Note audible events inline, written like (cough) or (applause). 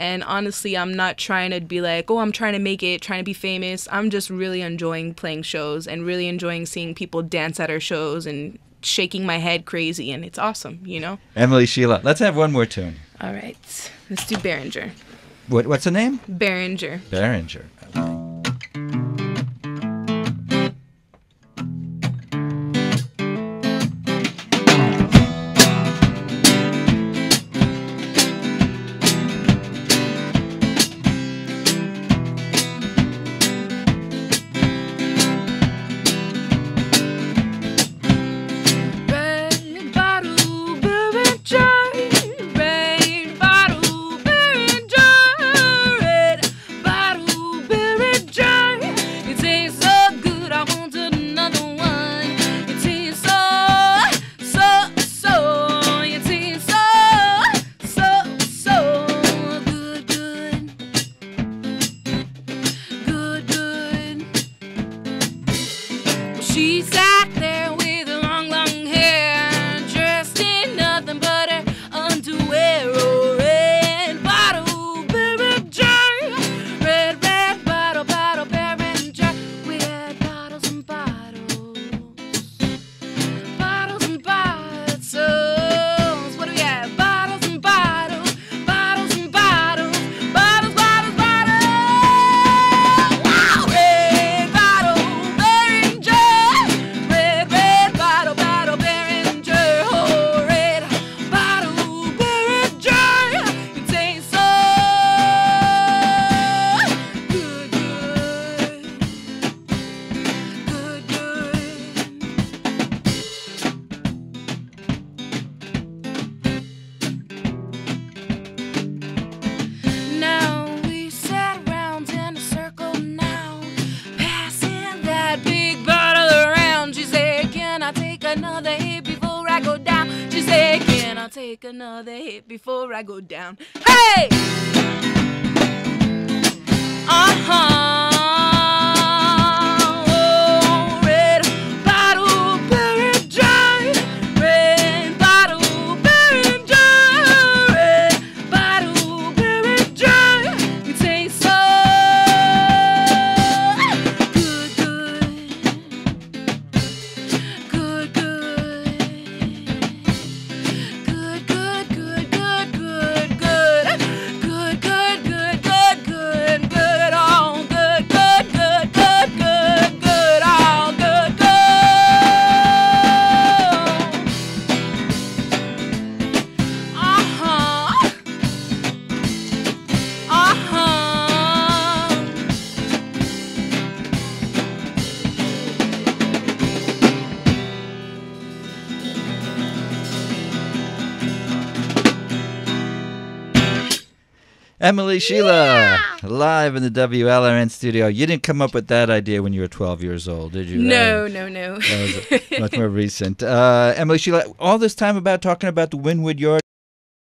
And honestly, I'm not trying to be like, oh, I'm trying to make it, trying to be famous. I'm just really enjoying playing shows and really enjoying seeing people dance at our shows and shaking my head crazy. And it's awesome, you know? Emily Sheila, let's have one more tune. All right. Let's do Beringer. What, what's the name? Beringer. Beringer. she said. I go down? She said, Can I take another hit before I go down? Hey! Emily Sheila, live in the WLRN studio. You didn't come up with that idea when you were 12 years old, did you? No, no, no. That was (laughs) much more recent. Uh, Emily Sheila, all this time about talking about the Wynwood Yard.